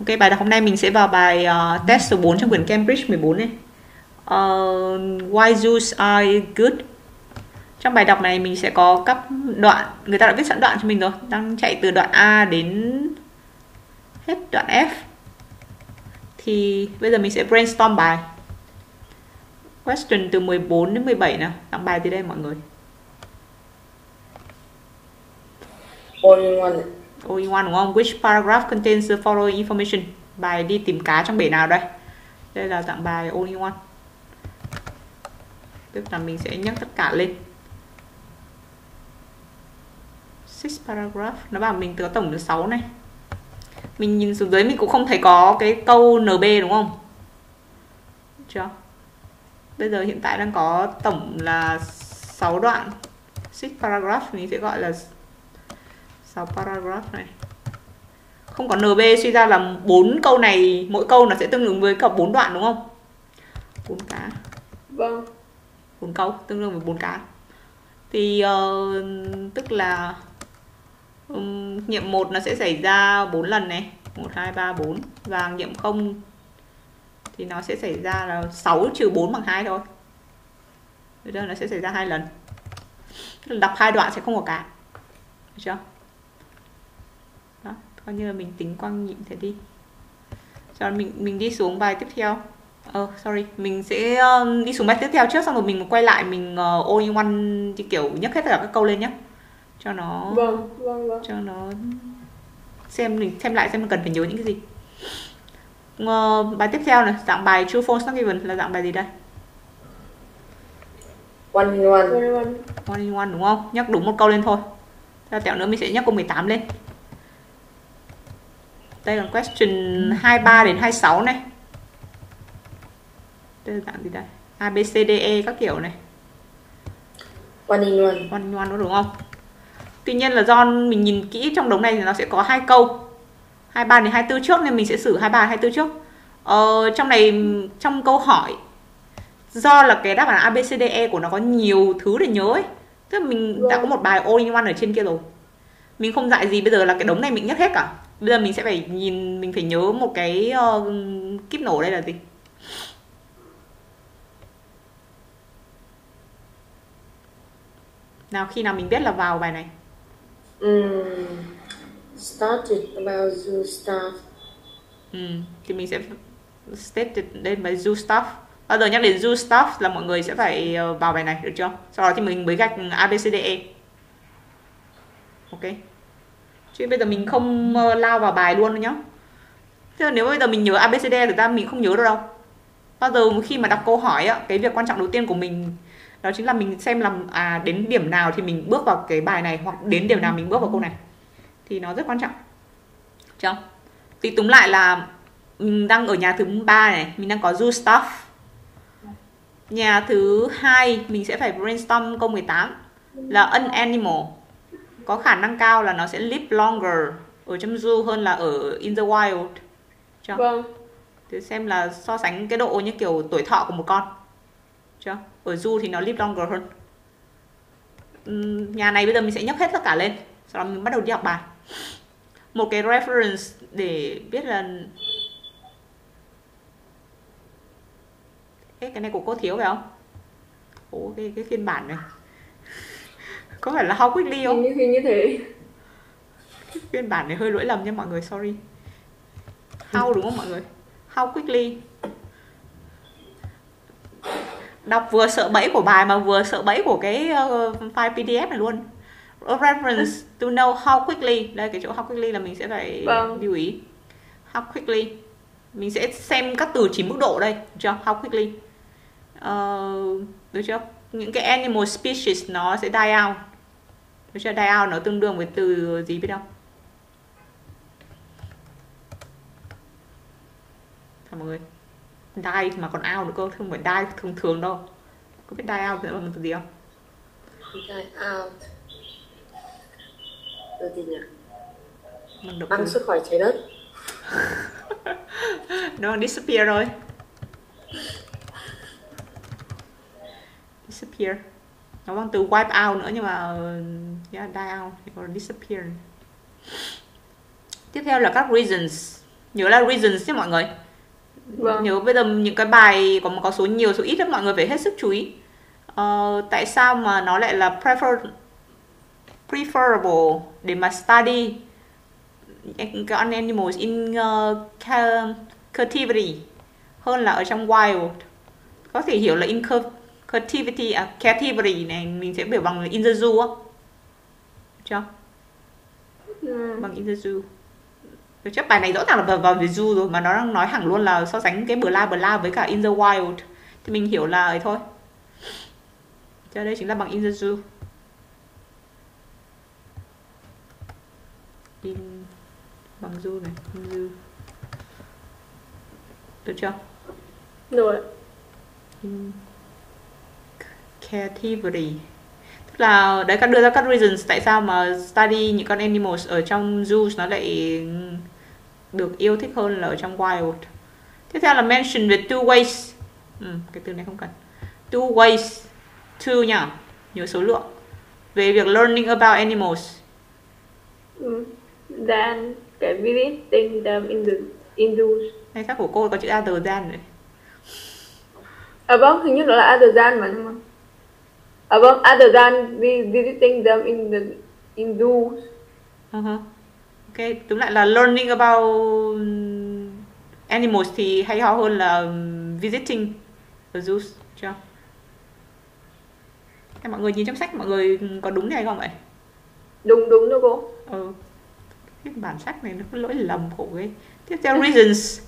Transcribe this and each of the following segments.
Ok, bài đọc hôm nay mình sẽ vào bài uh, test số 4 trong quyển Cambridge 14 này. Uh, why zoos are good? Trong bài đọc này mình sẽ có các đoạn, người ta đã viết sẵn đoạn cho mình rồi, đang chạy từ đoạn A đến hết đoạn F. Thì bây giờ mình sẽ brainstorm bài. Question từ 14 đến 17 nào, đăng bài từ đây mọi người. All one. All in one đúng không? Which paragraph contains the following information? Bài đi tìm cá trong bể nào đây? Đây là dạng bài all in one. Tức là mình sẽ nhắc tất cả lên. Six paragraph. Nó bảo mình có tổng được 6 này. Mình nhìn xuống dưới mình cũng không thấy có cái câu NB đúng không? Chưa? Bây giờ hiện tại đang có tổng là 6 đoạn. Six paragraph mình sẽ gọi là 6 paragraph này. Không có NB suy ra là bốn câu này mỗi câu nó sẽ tương ứng với cả bốn đoạn đúng không? Bốn cá. Vâng. bốn câu tương đương với bốn cá. Thì uh, tức là um, nhiệm 1 nó sẽ xảy ra 4 lần này. 1, 2, 3, 4 và nhiệm 0 thì nó sẽ xảy ra là 6 trừ 4 bằng 2 thôi. Bây giờ nó sẽ xảy ra hai lần. Đọc hai đoạn sẽ không có cá. Được chưa coi như là mình tính quang nhịn thế đi. Rồi mình mình đi xuống bài tiếp theo. Ờ uh, sorry mình sẽ uh, đi xuống bài tiếp theo trước xong rồi mình quay lại mình uh, all in one thì kiểu nhắc hết tất cả các câu lên nhé cho nó Vâng, vâng, vâng. cho nó xem mình xem lại xem mình cần phải nhớ những cái gì. Uh, bài tiếp theo này dạng bài true false not given là dạng bài gì đây? One in one. One in one. one in one đúng không? Nhắc đúng một câu lên thôi. Theo tẹo nữa mình sẽ nhắc câu 18 lên đây là question 23 đến 26 này. Đây là dạng gì đây? A B C D E các kiểu này. One in one. one one đúng không? Tuy nhiên là do mình nhìn kỹ trong đống này thì nó sẽ có hai câu. 23 đến 24 trước nên mình sẽ xử 23 24 trước. Ờ, trong này trong câu hỏi do là cái đáp án A B C D E của nó có nhiều thứ để nhớ ấy. Tức là mình đã có một bài all in one ở trên kia rồi. Mình không dạy gì bây giờ là cái đống này mình nhắc hết cả bây giờ mình sẽ phải nhìn mình phải nhớ một cái uh, kíp nổ đây là gì? Nào khi nào mình biết là vào bài này? Mm. Started about zoo stuff. ừ, thì mình sẽ state lên bài zoo stuff. Bao giờ nhắc đến zoo stuff là mọi người sẽ phải ờ, vào bài này được chưa? Sau đó thì mình mới gạch A B C D E. Ok chứ bây giờ mình không ờ, lao vào bài luôn đâu nhá. Thế là nếu bây giờ mình nhớ A B C D thực ra mình không nhớ được đâu. Bao giờ khi mà đọc câu hỏi á, cái việc quan trọng đầu tiên của mình, đó chính là mình xem làm à đến điểm nào thì mình bước vào cái bài này hoặc đến điểm nào mình bước vào câu này. Thì nó rất quan trọng. Chưa thì túm lại là mình đang ở nhà thứ ba này, mình đang có do stuff. Nhà thứ hai mình sẽ phải brainstorm câu 18 là an animal có khả năng cao là nó sẽ live longer ở trong zoo hơn là ở in the wild. Chưa? Vâng. thì xem là so sánh cái độ như kiểu tuổi thọ của một con. Chưa? Ở zoo thì nó live longer hơn. Nhà này bây giờ mình sẽ nhắc hết tất cả lên. Sau đó mình bắt đầu đi học bài. Một cái reference để biết là Ê, cái này của cô thiếu phải không? Ủa cái, cái phiên bản này có phải là how quickly Hình không như, hình như thế. phiên bản này hơi lỗi lầm nha mọi người sorry. How đúng không mọi người? How quickly. Đọc vừa sợ bẫy của bài mà vừa sợ bẫy của cái uh, file pdf này luôn. Reference to know how quickly. Đây cái chỗ how quickly là mình sẽ phải Vâng. lưu ý. How quickly. Mình sẽ xem các từ chỉ mức độ đây được chưa? How quickly. Ờ, được chưa? Những cái animal species nó sẽ die out die out nó tương đương với từ gì biết không Thôi mọi người die mà còn out nữa cơ không phải die thường thường đâu có biết die out bằng từ gì không Die out. Từ gì nhỉ? bằng động Băng xuất khỏi trái đất. nó disappear rồi disappear nó bằng từ wipe out nữa nhưng mà ờ, yeah, die out còn disappear. Tiếp theo là các reasons. Nhớ là reasons nhé mọi người. Vâng. nhớ bây giờ những cái bài có có số nhiều số ít đó mọi người phải hết sức chú ý. Ờ, tại sao mà nó lại là prefer preferable để mà study? Cái animals in uh, ca- captivity hơn là ở trong wild. Có thể hiểu là in captivity à, captivity này mình sẽ biểu bằng là in the zoo á. Được chưa? Ừ. bằng in the zoo Thực chất bài này rõ ràng là vào, vào về zoo rồi mà nó đang nói hẳn luôn là so sánh cái bla bla với cả in the wild. Thì mình hiểu là ấy thôi. Cho đây chính là bằng in the zoo in bằng zoo này in zoo được chưa? Rồi. in captivity tức là đấy các đưa ra các reasons tại sao mà study những con animals ở trong zoo nó lại được yêu thích hơn là ở trong wild. Tiếp theo là mention về two ways. Ừ, cái từ này không cần. Two ways. Two nhá nhớ số lượng. Về việc learning about animals. Ừ. Then cái visiting them in the in those hay chắc của cô có chữ other than rồi À vâng, hình như nó là other than mà nhưng mà Vâng, other than vi- visiting them in the in those Uh-huh. Ok, tóm lại là learning about animals thì hay ho hơn là um, visiting the zoos chưa? Thế mọi người nhìn trong sách mọi người có đúng này không vậy? Đúng đúng đó cô Ừ. Cái bản sách này nó có lỗi lầm khổ ghê. Tiếp theo reasons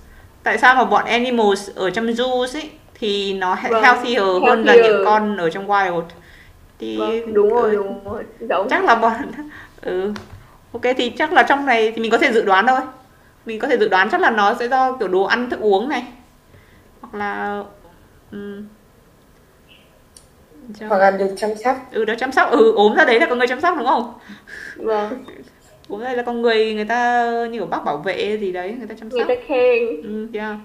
tại sao mà bọn animals ở trong zoos ấy thì nó Vâng, healthier hơn là những con ở trong wild. Thì Vâng, đúng rồi, ừ, đúng rồi. Giống. chắc là bọn ừ. Ok thì chắc là trong này thì mình có thể dự đoán thôi. Mình có thể dự đoán chắc là nó sẽ do kiểu đồ ăn thức uống này. Hoặc là um, hoặc là được chăm sóc. Ừ đó chăm sóc. Ừ ốm ra đấy là có người chăm sóc đúng không? Vâng, ốm ra đây là con người người ta như kiểu bác bảo vệ gì đấy người ta chăm người sóc. ta khen. Ừ, yeah.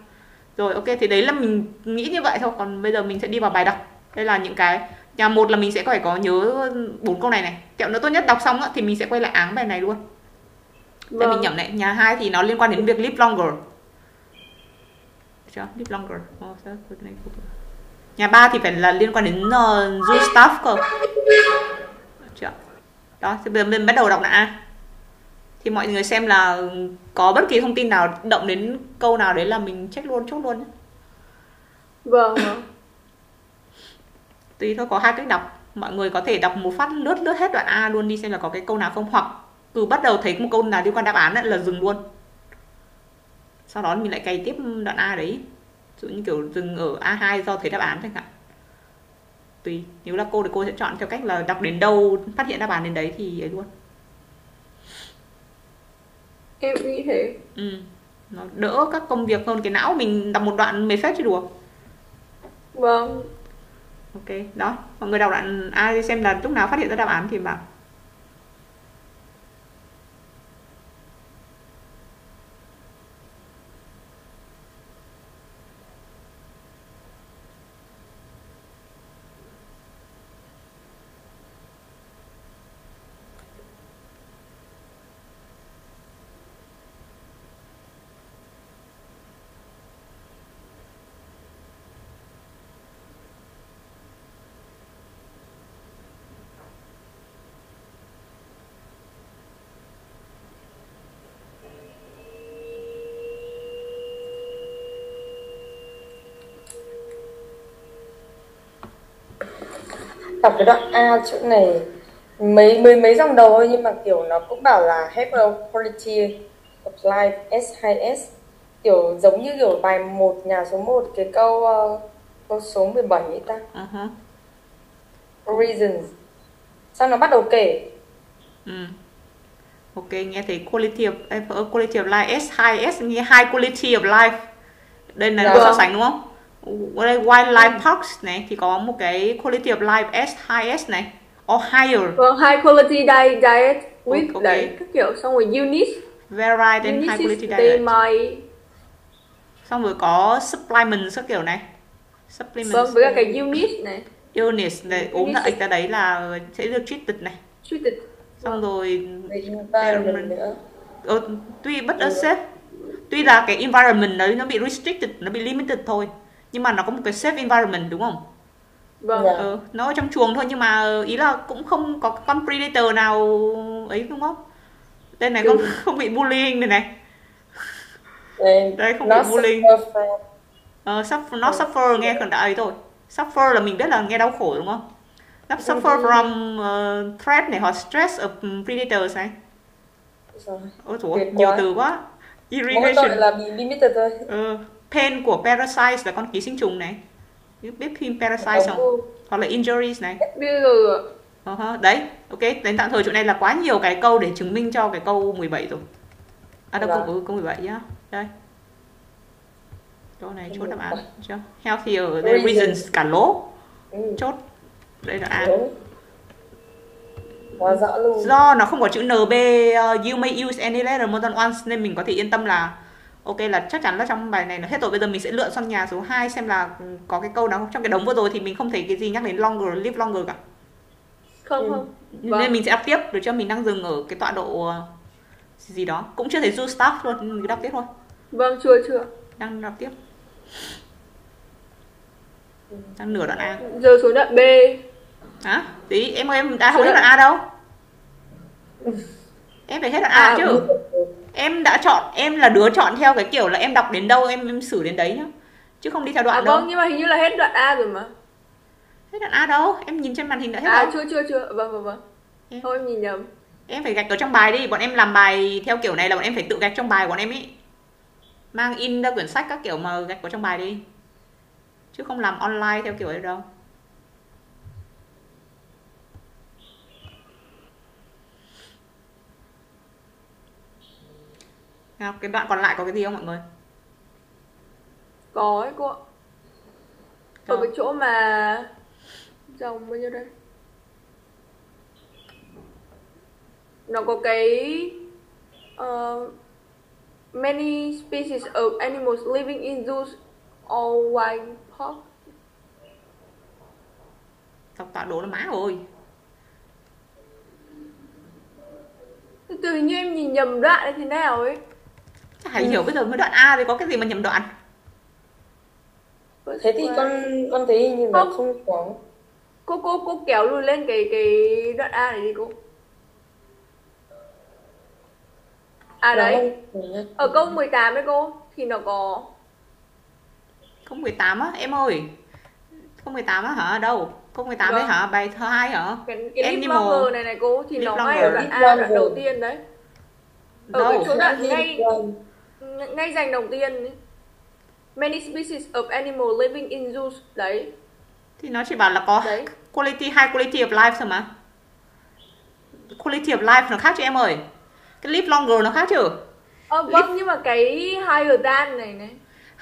rồi ok thì đấy là mình nghĩ như vậy thôi. Còn bây giờ mình sẽ đi vào bài đọc. Đây là những cái nhà một là mình sẽ phải có nhớ bốn câu này này kẹo nữa tốt nhất đọc xong á, thì mình sẽ quay lại áng bài này luôn Tại mình Vâng, nhẩm này, nhà hai thì nó liên quan đến việc live longer. Chưa? Live longer. Oh, này Nhà ba thì phải là liên quan đến uh, zoo staff cơ. Chưa? Đó, thì bây giờ mình bắt đầu đọc đã. Thì mọi người xem là có bất kỳ thông tin nào động đến câu nào đấy là mình check luôn, chốt luôn vâng, vâng. Tùy thôi có hai cách đọc. Mọi người có thể đọc một phát lướt lướt hết đoạn A luôn đi xem là có cái câu nào không hoặc từ bắt đầu thấy một câu nào liên quan đáp án ấy, là dừng luôn. Sau đó mình lại cày tiếp đoạn A đấy. Dụ như kiểu dừng ở A2 do thấy đáp án chẳng hạn. Tùy, nếu là cô thì cô sẽ chọn theo cách là đọc đến đâu phát hiện đáp án đến đấy thì ấy luôn. Em nghĩ thế Ừ. Nó đỡ các công việc hơn cái não mình đọc một đoạn mệt phết chứ đùa. Vâng, Ok, đó. Mọi người đọc đoạn ai à, xem là lúc nào phát hiện ra đáp án thì bảo. Đọc cái đoạn A chỗ này mấy mấy mấy dòng đầu thôi nhưng mà kiểu nó cũng bảo là a quality of life S2S kiểu giống như kiểu bài 1 nhà số 1 cái câu ờ, câu số 17 ấy ta Uh-huh. reasons sao nó bắt đầu kể Ừ. Ok, nghe thấy quality of quality of life S2S nghe high quality of life. Đây là Dạ. so sánh đúng không? Wildlife parks này thì có một cái quality of life S2S này or higher, vâng, high quality diet, diet with Ok. đấy, các kiểu xong rồi unit varied and high quality diet. my Xong rồi có supplements các kiểu này. Supplements. Vâng, với cả cái unit này illness này ốm Unit là ếch ra đấy là sẽ được treated này. treated Xong rồi về environment nữa ờ, tuy bất Ừ. safe tuy là cái environment đấy nó bị restricted nó bị limited thôi nhưng mà nó có một cái safe environment đúng không? Vâng. Dạ. ờ, nó ở trong chuồng thôi nhưng mà ý là cũng không có con predator nào ấy đúng không? Đây này không không bị bullying này này. Đây, Đây, không not bị bullying. fan. Ờ, suffer, not suffer nghe còn đã ấy thôi. Suffer là mình biết là nghe đau khổ đúng không? Not suffer from uh, threat này hoặc stress of predators này. Rồi. ôi Tuyệt nhiều quá. từ quá. Mỗi tội irrigation. là bị limited thôi. Ờ, pain của parasites là con ký sinh trùng này biết phim parasites không hoặc là injuries này hơ, đấy ok đến tạm thời chỗ này là quá nhiều cái câu để chứng minh cho cái câu 17 rồi à đâu Vâng. câu câu 17 nhá đây câu này chốt đáp án 17. chưa healthier đây Reasons. cả lỗ Ừ. chốt đây là. Quá rõ luôn. do nó không có chữ NB uh, you may use any letter more than once nên mình có thể yên tâm là ok là chắc chắn là trong bài này nó hết rồi. Bây giờ mình sẽ lựa sang nhà số 2 xem là ừ, có cái câu nào không trong cái đống vừa rồi thì mình không thấy cái gì nhắc đến longer live longer cả. Không Ừ. không. Nên Vâng. mình sẽ đọc tiếp được cho mình đang dừng ở cái tọa độ ờ, gì đó. Cũng chưa thấy do stuff luôn nên mình đọc tiếp thôi. Vâng chưa chưa. Đang đọc tiếp. Đang nửa đoạn A. Giờ xuống đoạn B. Hả? Tí em ơi em đã không hết đoạn A đâu? Em phải hết đoạn A À, chứ em đã chọn em là đứa chọn theo cái kiểu là em đọc đến đâu em, em xử đến đấy nhá. Chứ không đi theo à đoạn đâu. vâng nhưng mà hình như là hết đoạn A rồi mà. Hết đoạn A đâu em nhìn trên màn hình đã hết à đâu chưa chưa chưa. Vâng vâng vâng. Em- thôi em nhìn nhầm. Em phải gạch ở trong bài đi bọn em làm bài theo kiểu này là bọn em phải tự gạch trong bài của bọn em ý. Mang in ra quyển sách các kiểu mà gạch vào trong bài đi. Chứ không làm online theo kiểu ấy đâu nào cái đoạn còn lại có cái gì không mọi người? Có ấy cô ạ. Ở cái chỗ mà dòng bao nhiêu đây nó có cái uh, many species of animals living in zoos all wild park đọc tọa độ là má rồi. Hình như em nhìn nhầm đoạn hay thế nào ấy chả hiểu bây giờ mới đoạn A thì có cái gì mà nhầm đoạn Thế thì con con thấy như nó Không. không có. cô cô cô kéo lùi lên cái cái đoạn A này đi cô à Nó đấy có. ở câu 18 ấy cô thì nó có Câu 18 á, em ơi. Câu 18 á hả? Đâu? Câu 18 đấy Vâng. hả? Bài thứ hai hả? cái cái Animal. này này cô thì nó ngay ở đoạn A đoạn đầu tiên đấy ở cái Đâu? chỗ đoạn ngay Vâng. Ngay dành đầu tiên ấy. many species of animal living in zoos đấy Thì nó chỉ bảo là có đấy quality, high quality of life thôi mà. Quality of life nó khác chứ em ơi. Cái live longer nó khác chứ. ờ, vâng nhưng mà cái higher than này này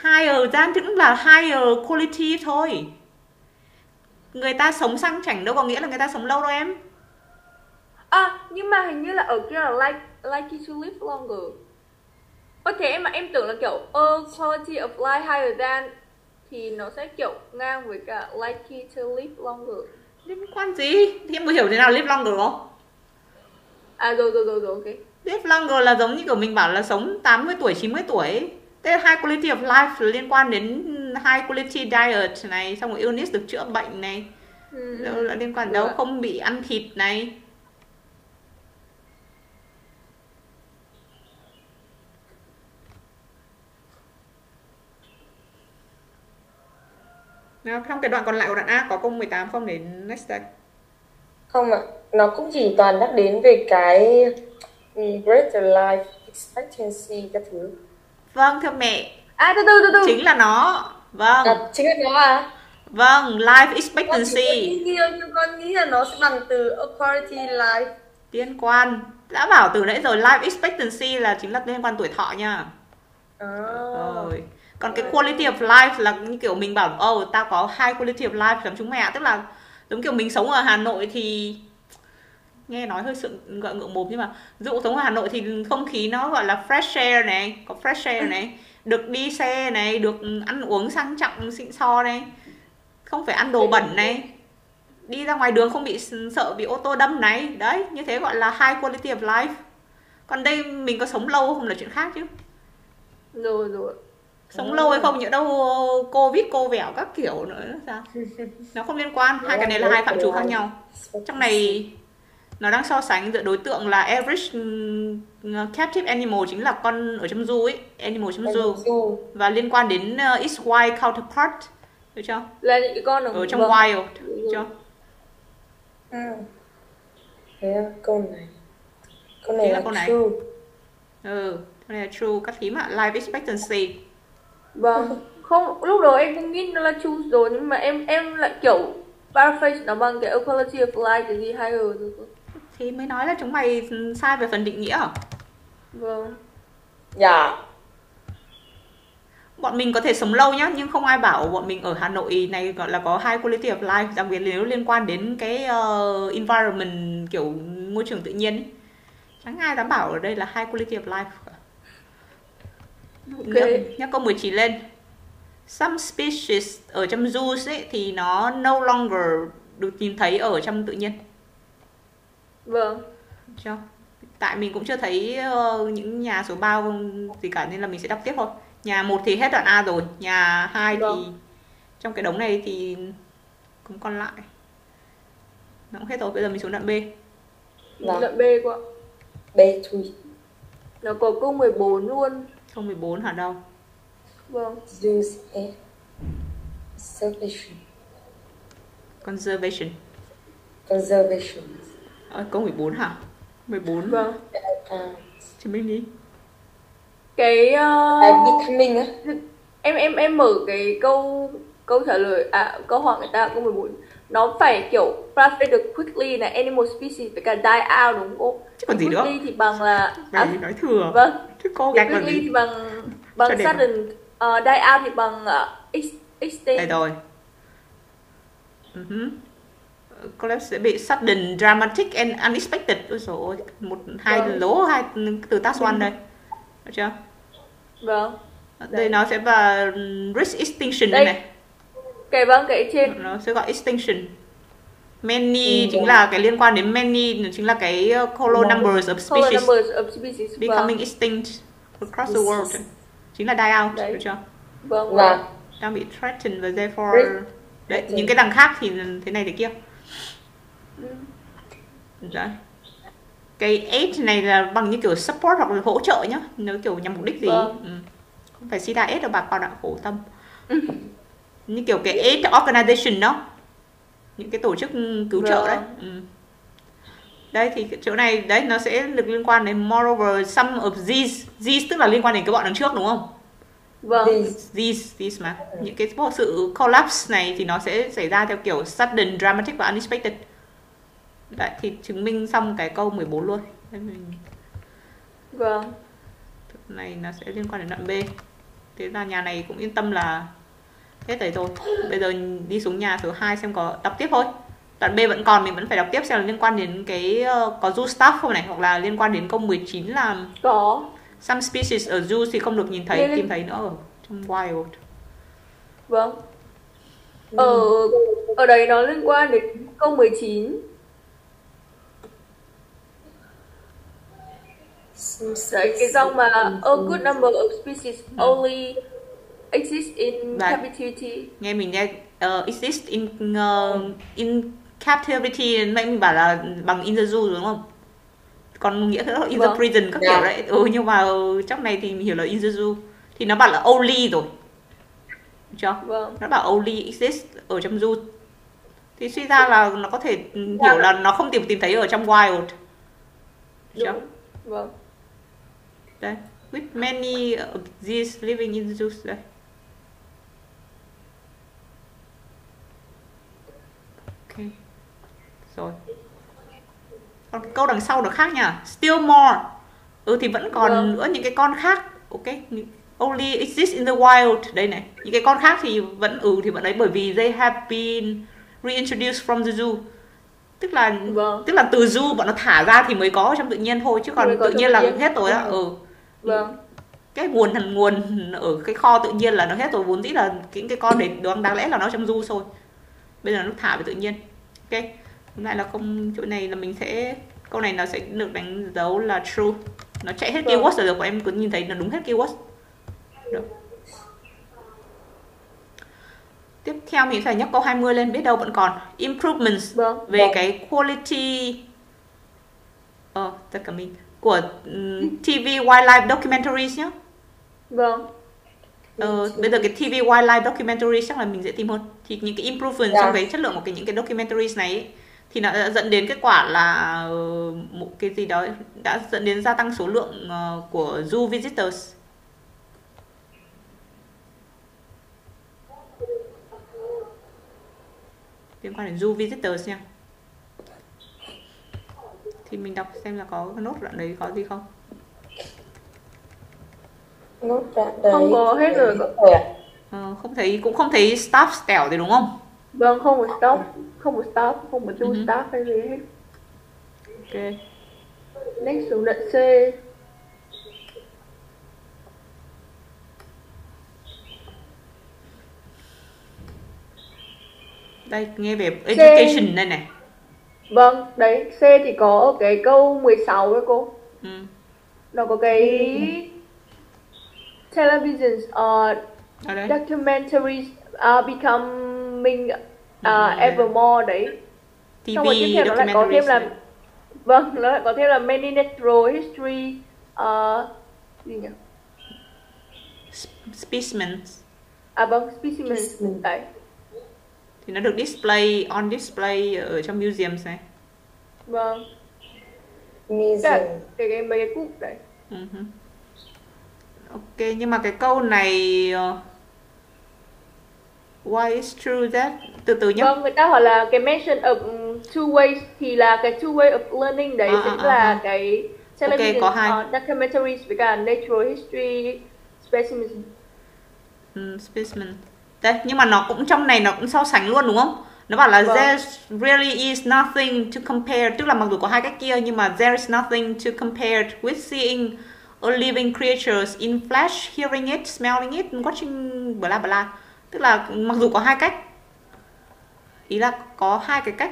Higher than thì cũng là higher quality thôi. Người ta sống sang chảnh đâu có nghĩa là người ta sống lâu đâu em. à nhưng mà hình như là ở kia là like likely to live longer Ơ thế mà em tưởng là kiểu uh, quality of life higher than thì nó sẽ kiểu ngang với cả likely to live longer Liên quan gì? Thì em có hiểu thế nào live longer không? à rồi rồi rồi rồi ok Live longer là giống như kiểu mình bảo là sống 80 tuổi, 90 tuổi. Thế high quality of life liên quan đến high quality diet này, xong rồi illness được chữa bệnh này. ừ. Đâu là liên quan đâu không bị ăn thịt này. Trong cái đoạn còn lại của đoạn A có câu 18 không đến next day. Không ạ, nó cũng chỉ toàn nhắc đến về cái greater life expectancy các thứ. Vâng, thưa mẹ, à từ từ từ từ chính là nó. Vâng, À, chính là nó à? vâng, life Con expectancy. nghĩ nhiều nhưng con nghĩ là nó sẽ bằng từ quality life. liên quan đã bảo từ nãy rồi life expectancy là chính là liên quan tuổi thọ nha À. rồi còn cái quality of life là như kiểu mình bảo oh tao có high quality of life giống chúng mẹ. Tức là giống kiểu mình sống ở Hà Nội thì nghe nói hơi sự gọi ngượng mồm nhưng mà dụ sống ở Hà Nội thì không khí nó gọi là fresh air này có fresh air này được đi xe này được ăn uống sang trọng xịn so này không phải ăn đồ bẩn này đi ra ngoài đường không bị sợ bị ô tô đâm này. Đấy như thế gọi là high quality of life. Còn đây mình có sống lâu không là chuyện khác chứ. Rồi rồi sống lâu hay không nhỡ đâu covid cô vẻo các kiểu nữa sao? Nó không liên quan. Hai cái này là hai phạm trù khác nhau. Trong này nó đang so sánh giữa đối tượng là average ừm, captive animal chính là con ở trong zoo ấy animal trong zoo. và liên quan đến uh, its wild counterpart được chưa? Là những cái con ở, ở trong vâng. wild được chưa? Ừ. Thế à, câu này. Câu này Chính là là câu này. true. Ừ cái này là true. Các thím ạ life expectancy vâng. Không lúc đầu em cũng nghĩ nó là choose rồi nhưng mà em em lại kiểu paraphrase nó bằng cái quality of life cái gì higher rồi thì mới nói là chúng mày sai về phần định nghĩa à? vâng. Dạ. Bọn mình có thể sống lâu nhá nhưng không ai bảo bọn mình ở Hà Nội này gọi là có high quality of life đặc biệt nếu liên quan đến cái uh, environment kiểu môi trường tự nhiên ấy. chẳng ai dám bảo ở đây là high quality of life cả. ok. Nữa, nhắc câu 19 lên. Some species ở trong zoos ấy thì nó no longer được tìm thấy ở trong tự nhiên. Vâng. Chưa? Tại mình cũng chưa thấy ờ, những nhà số bao gì cả nên là mình sẽ đọc tiếp thôi. Nhà một thì hết đoạn A rồi nhà hai thì Vâng. trong cái đống này thì cũng còn lại. Nó cũng hết rồi bây giờ mình xuống đoạn B. Vâng. đoạn B quá B thui nó có câu 14 luôn câu 14 hả đâu vâng Zeus F Observation conservation. Conservation. Ờ, câu 14 hả? 14 vâng à, chứng minh đi. Cái uh, à, Becoming á. em em em mở cái câu câu trả lời à câu hỏi người ta câu 14 nó phải kiểu paraphrase được quickly là animal species phải cả die out đúng không? chứ còn gì nữa. quickly thì bằng là mày à, nói thừa. vâng. Chứ gạch làm quickly thì bằng bằng sudden uh, die out thì bằng uh, ex, đây rồi. Uh-huh. collapse sẽ bị sudden dramatic and unexpected. Ôi dồi ôi một hai Vâng. lố hai từ task one đây. Được chưa? Vâng. Đây nó sẽ vào risk extinction Đây. này cái vâng cái trên nó sẽ gọi extinction many Ừ, chính vâng. là cái liên quan đến many chính là cái colon Vâng. numbers of species numbers of species vâng becoming extinct across the world chính là die out Đấy. được chưa vâng, Và vâng. đang bị threatened và therefore đấy Threatened. những cái đằng khác thì thế này thế kia Ừ. Đấy. Cái aid này là bằng như kiểu support hoặc là hỗ trợ nhá Nếu kiểu nhằm mục đích gì Vâng. ừ. Không phải sida aid đâu bà con ạ khổ tâm Như kiểu cái aid organization đó. Những cái tổ chức cứu trợ Vâng. đấy ừ. Đây thì chỗ này Đấy nó sẽ được liên quan đến Moreover some of these These tức là liên quan đến cái bọn đằng trước đúng không? Vâng. These these these mà. Những cái sự collapse này thì nó sẽ xảy ra theo kiểu sudden dramatic và unexpected. Đấy, thì chứng minh xong cái câu 14 luôn. Mình vâng. Này nó sẽ liên quan đến đoạn B. Thế ra nhà này cũng yên tâm là hết rồi. Thôi bây giờ đi xuống nhà số 2 xem có đọc tiếp thôi. Đoạn B vẫn còn mình vẫn phải đọc tiếp xem là liên quan đến cái ờ, có zoo staff không này hoặc là liên quan đến câu 19 là có. some species ở zoo thì không được nhìn thấy Liên- tìm thấy nữa ở trong wild. Vâng. Ở ở đấy nó liên quan đến câu 19 đấy cái dòng mà a good number of species only exist in Đấy. captivity. nghe mình nghe uh, exist in uh, in captivity nãy mình bảo là bằng in the zoo đúng không? Còn nghĩa là in the Vâng. prison các Dạ. kiểu đấy. Ừ, nhưng mà trong này thì mình hiểu là in the zoo. Thì nó bảo là only rồi. Được chưa? Vâng. Nó bảo only exist ở trong zoo. Thì suy ra là nó có thể ừ, Dạ. hiểu là nó không tìm tìm thấy ở trong wild. Được chưa? đúng. Vâng. Đây. With many of these living in the zoos đây ok rồi. Còn câu đằng sau nó khác nha still more. Ừ thì vẫn còn Vâng. nữa những cái con khác. Ok only exist in the wild. Đây này những cái con khác thì vẫn ừ thì vẫn đấy bởi vì they have been reintroduced from the zoo. Tức là vâng. tức là từ zoo bọn nó thả ra thì mới có trong tự nhiên thôi chứ còn tự nhiên là hết rồi á. Ừ. ừ. Vâng. Cái nguồn thằng nguồn ở cái kho tự nhiên là nó hết rồi vốn dĩ là những cái con đấy đáng đáng lẽ là nó trong du thôi. Bây giờ nó thả về tự nhiên. Ok hôm nay là không chỗ này là mình sẽ câu này nó sẽ được đánh dấu là true nó chạy hết Vâng. keyword rồi bọn em cứ nhìn thấy nó đúng hết keyword Được. Tiếp theo mình phải nhắc câu 20 lên biết đâu vẫn còn improvements Vâng. về Vâng. cái quality ờ tất cả mình của ừm, TV wildlife documentaries nhé. Vâng. Ờ, bây giờ cái TV wildlife documentary chắc là mình dễ tìm hơn thì những cái improvement Dạ. trong cái chất lượng của cái những cái documentaries này ấy, thì nó đã dẫn đến kết quả là ờ, một cái gì đó đã dẫn đến gia tăng số lượng ờ, của zoo visitors. Liên quan đến zoo visitors nha. Thì mình đọc xem là có cái nốt đoạn đấy có gì không? Nốt đoạn đấy Không có hết rồi à? Ờ, không thấy cũng không thấy staff stẻo gì đúng không Vâng, không có stop, không có stop, không có Ừ chu hứ. stop hay gì hết. ok Next xuống đoạn C. đây nghe về education đây này Vâng, đấy, C thì có cái câu 16 đấy cô. ừ. Nó có cái television uh, ở đây documentaries are becoming uh, Ừ, ever more đấy. TV Xong rồi tiếp theo nó lại có thêm là vâng, nó lại có thêm là many natural history uh, gì nhỉ? specimens À vâng, specimen. Specimen. Đấy. thì nó được display on display ở trong museums này Vâng. Museum. cái, cái mấy cái cụm đấy. Hứ. ok nhưng mà cái câu này ờ, why is true that từ từ nhé Vâng, người ta hỏi là cái mention of um, two ways thì là cái two way of learning đấy À, sẽ à, là à. cái television có hai. uh, documentaries với cả natural history specimens. ừ, specimen đây nhưng mà nó cũng trong này nó cũng so sánh luôn đúng không nó bảo là Vâng. there really is nothing to compare tức là mặc dù có hai cách kia nhưng mà there is nothing to compare with seeing a living creatures in flesh hearing it smelling it watching bla bla tức là mặc dù có hai cách ý là có hai cái cách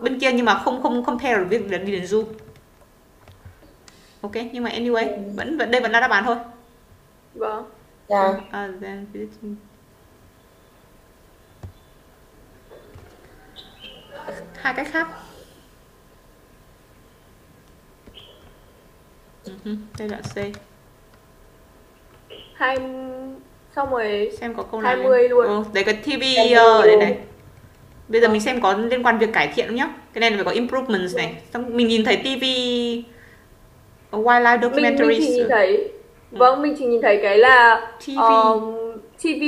bên kia nhưng mà không không compare được việc đi đến zoo ok nhưng mà anyway vẫn vẫn đây vẫn là đáp án thôi Vâng. Dạ. À, then visiting. hai cách khác Ừ hứ, đây đoạn C Hai xong rồi xem có câu nào 20 liên- luôn. ừ, đấy cái TV 20 ờ, đây này bây giờ mình xem có liên quan việc cải thiện không nhá? Cái này là phải có improvements này. Xong mình nhìn thấy TV wildlife mình mình documentaries. chỉ nhìn thấy vâng mình chỉ nhìn thấy cái là TV. um, TV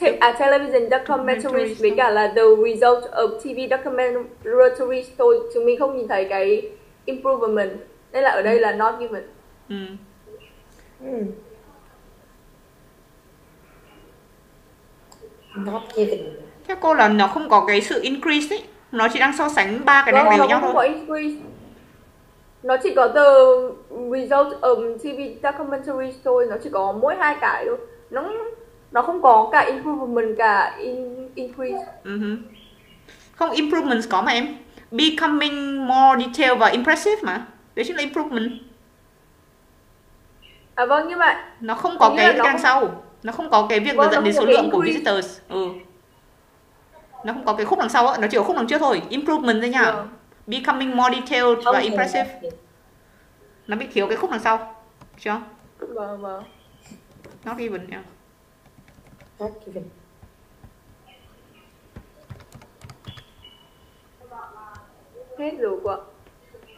te- à, television documentaries Documentaries với cả là the result of TV documentaries. Thôi chứ mình không nhìn thấy cái improvement. Nên là ở đây là not given. Ừ. Ừ. Not given. theo cô là nó không có cái sự increase ấy nó chỉ đang so sánh ba cái này vâng với nó nhau không thôi có increase nó chỉ có the result of TV documentaries thôi nó chỉ có mỗi hai cái thôi nó nó không có cả improvement cả in, increase Ừ. Không, improvements có mà em. Becoming more detailed và impressive mà. Đấy chính là improvement. à vâng nhưng mà Nó không có cái đằng không- sau. Nó không có cái việc Vâng, là dẫn đến số lượng của visitors. Ừ. Nó không có cái khúc đằng sau á, nó chỉ có khúc đằng trước thôi. Improvement thôi nha. Vâng. Becoming more detailed và Không thì impressive. Nó bị thiếu cái khúc đằng sau. Chưa? vâng vâng Not even nha. Not given. hết rồi cô ạ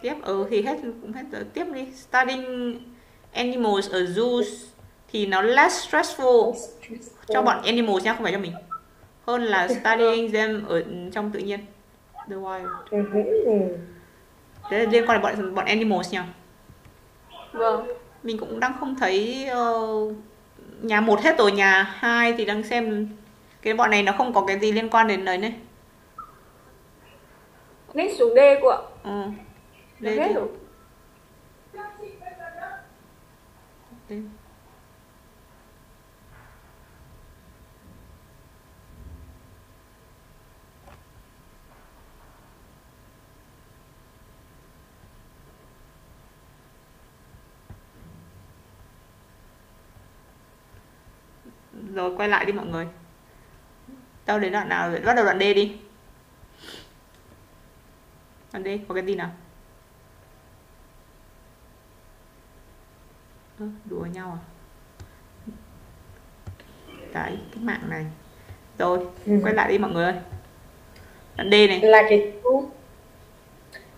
Tiếp, ừ thì hết cũng hết rồi. Tiếp đi. Studying animals ở zoos thì nó less stressful. Cho bọn animals nha không phải cho mình. Hơn là studying them ở trong tự nhiên. The wild. Thế liên quan đến bọn bọn animals nha vâng. Mình cũng đang không thấy ờ, nhà một hết rồi nhà hai thì đang xem cái bọn này nó không có cái gì liên quan đến đấy này. Next xuống D cô ạ. Ừ. Đây hết rồi rồi quay lại đi mọi người. Đâu đến đoạn nào bắt đầu đoạn D đi. Đoạn D có cái gì nào? Ơ, đùa nhau à? Đấy cái mạng này. Rồi quay lại đi mọi người ơi. Đoạn D này. Là cái thứ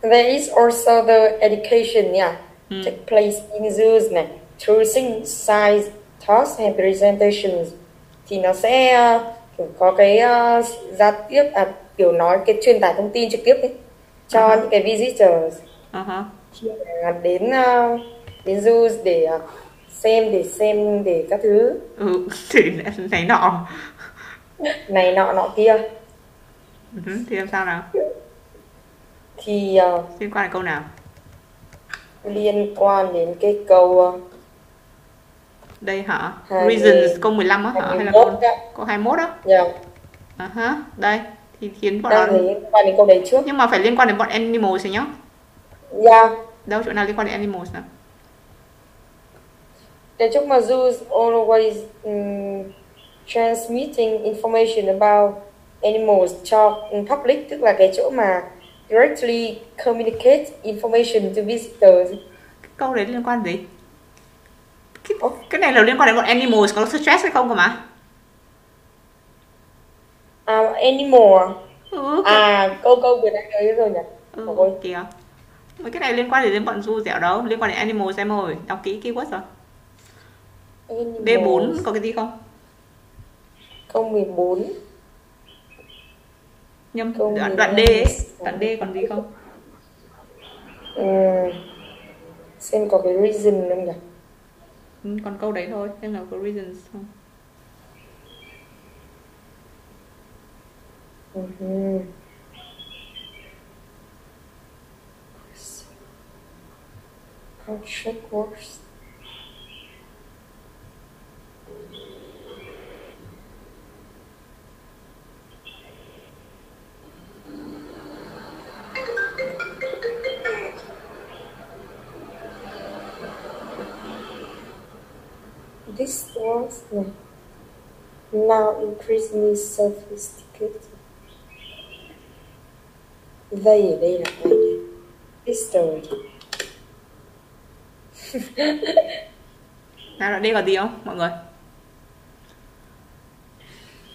There is also the education, yeah, Ừ. take place in zoos này, through science, talks and presentations. Thì nó sẽ uh, có cái uh, giao tiếp, à, kiểu nói cái truyền tải thông tin trực tiếp ấy, cho Uh-huh. những cái visitors. Mà đến uh, đến zoos để uh, xem để xem để các thứ. Ừ thì này nọ. Này nọ nọ kia. Ừ, thì làm sao nào? Thì uh, liên quan đến câu nào? liên quan đến cái câu uh, đây hả Hai mươi- reasons câu 15 á hả hay là 21 câu đấy. câu 21 đó Yeah. à ha đây thì khiến bọn Đang nó thấy liên quan đến câu đấy trước. nhưng mà phải liên quan đến bọn animals nhá Yeah. đâu chỗ nào liên quan đến animals nào Để chúc mà zoos always um, transmitting information about animals cho public tức là cái chỗ mà directly communicate information to visitors. câu đấy liên quan gì cái, cái này là liên quan đến bọn animals có stress hay không cơ mà À, animal. ừ, cái- À, câu câu vừa nãy nói rồi nhỉ? ừ Ôi. kìa mấy cái này liên quan đến bọn du dẻo đâu liên quan đến animals em ơi đọc kỹ keyword rồi Animals. D4 có cái gì không Câu 14. nhầm Câu đoạn, 15. đoạn D ấy đoạn D còn gì không Um, xem có cái reason không nhỉ? Còn câu đấy thôi nên là có reasons không Mhm. Contract works. Was now increasingly sophisticated. They đây là ai nhỉ? History. nào đoạn D còn gì không mọi người